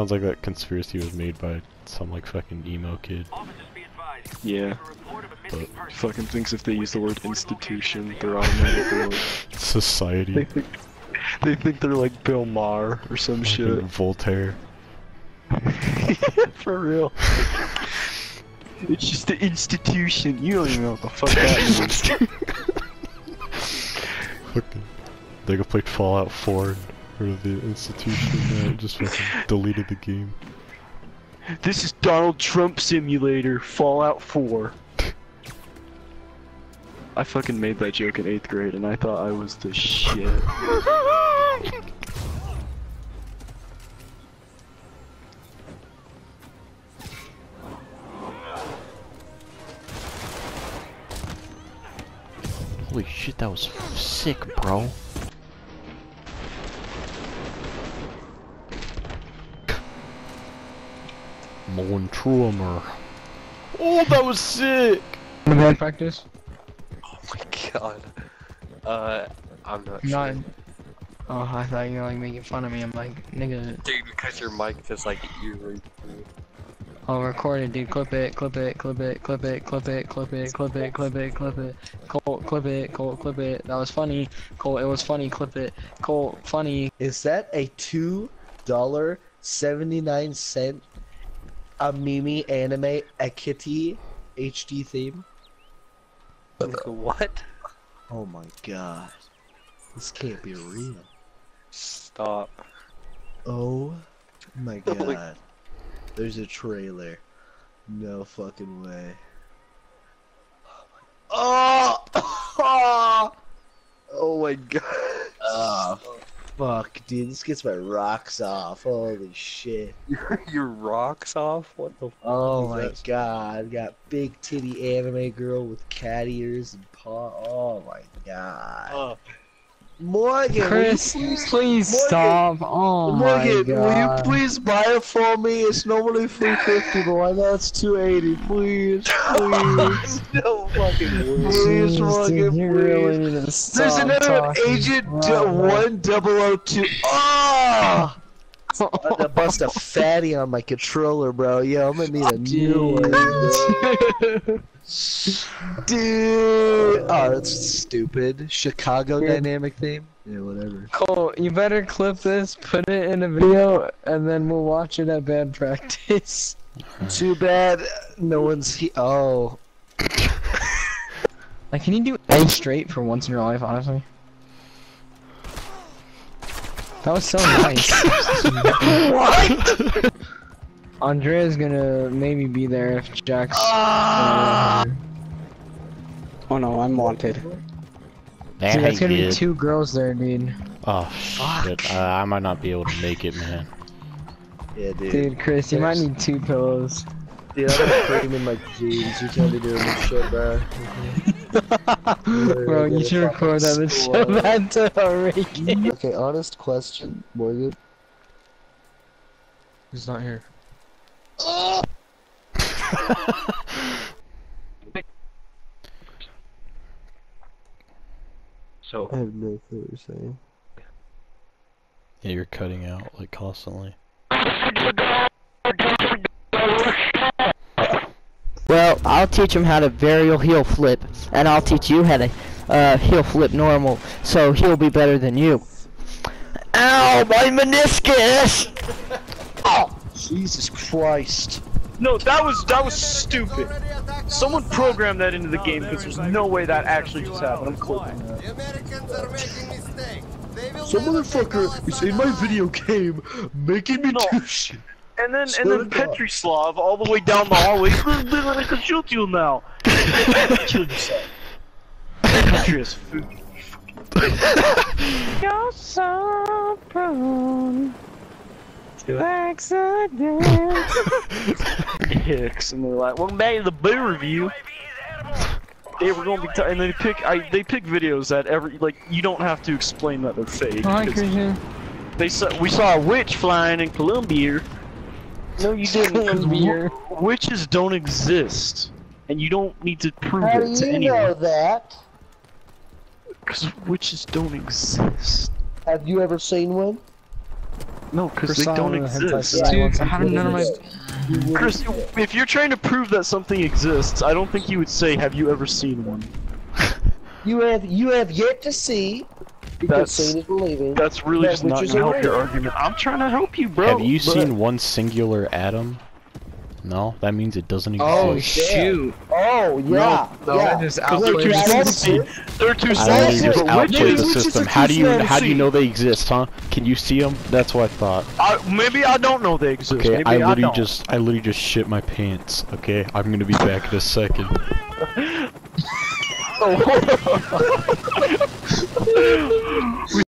Sounds like that conspiracy was made by some like fucking emo kid. Yeah. But Fucking thinks if they use the word institution, they're automatically like, they society, think they think they're like Bill Maher or some shit. Voltaire. For real. It's just the institution. You don't even know what the fuck that means. Fucking, they go play Fallout 4 or the institution uh, and just fucking deleted the game. This is Donald Trump Simulator, Fallout 4. I fucking made that joke in 8th grade and I thought I was the shit. Holy shit, that was sick, bro. Mullen Trumer. Oh, that was sick! The bad practice? Oh my god. Uh, I'm not Not. sure. Oh, I thought you were like making fun of me. I'm like, nigga. Dude, because your mic just like you I'll record it, dude. Clip it, clip it, clip it, clip it, clip it, clip it, clip it, clip it, clip it. Colt, clip it, Colt, clip it. That was funny. Colt, it was funny. Clip it. Colt, funny. Is that a two dollar seventy nine cent a Mimi anime a kitty HD theme? What? Oh my god. This can't be real. Stop. Oh my my- god. There's a trailer. No fucking way. Oh! Oh! Oh my god. oh ah, fuck, dude. This gets my rocks off. Holy shit. your rocks off? What the f- Oh my Jesus. god, got big titty anime girl with cat ears and paw. Oh my god. Oh. Morgan, Chris, will you please, please Morgan, stop. Oh my Morgan, god. will you please buy it for me? It's normally 350 but I know it's 280 Please, please, no fucking way. please, Jeez, Morgan, dude, you really please. need to There's another talking. Agent my- 1002. Oh! I'm gonna ah! bust a fatty on my controller, bro. Yo, I'm gonna need a new one. bro. Dude! Oh, that's stupid. Chicago Dude. dynamic theme? Yeah, whatever. Colt, you better clip this, put it in a video, and then we'll watch it at bad practice. Too bad no one's he- Oh. Like, can you do A straight for once in your life, honestly? That was so nice. What? Andrea's gonna maybe be there if Jack's. Ah! Oh no, I'm wanted. Dude, that's gonna be two girls there, dude. Oh shit, uh, I might not be able to make it, man. Yeah, dude. Dude, Chris, you might need two pillows. Dude, I'm gonna put in my jeans. You can't be doing this shit, bro. Bro, you should record that and show that to Ricky. Okay, honest question, Morgan. He's not here. So, I have no clue what you're saying. Yeah, you're cutting out like constantly. Well, I'll teach him how to varial heel flip, and I'll teach you how to uh, heel flip normal, so he'll be better than you. Ow, my meniscus! Jesus Christ. No, that was that was stupid. Someone programmed that into the game because there's no way that actually just happened. I'm clipping that. The Americans are making mistakes. They will Some motherfucker is in my video game making me No. do shit. And then Swear and then God. Petri Slav all the way down the hallway. I can shoot you now. Kill yourself. Petri is food. You're so prone to accident. Hicks, and they're like, "Welcome back to the boo review." They were gonna be, t- and they pick, I, they pick videos that every, like, you don't have to explain that they're fake. Hi, 'cause Christian. They saw, we saw a witch flying in Colombia. No, you didn't. 'cause Colombia. witches don't exist, and you don't need to prove How it do to you anyone. know that? Because witches don't exist. Have you ever seen one? No, because they don't exist. guy Dude, wants how put none of my. Chris, if you're trying to prove that something exists, I don't think you would say, "Have you ever seen one?" You have you have yet to see. Because That's- seeing is believing. That's really That just not is gonna help your argument. I'm trying to help you, bro. Have you but- seen one singular atom? No, that means it doesn't oh, exist. Oh shoot! Oh yeah, No, yeah. that just Because they're outplayed too Yeah, the that's sleepy. it. They're too I That's literally sleepy. it. just But outplayed the system. How do you slow how do you know they exist, huh? Can you see them? That's what I thought. I, maybe I don't know they exist. Okay, maybe I literally don't. just I literally just shit my pants. Okay, I'm gonna be back in a second. Oh.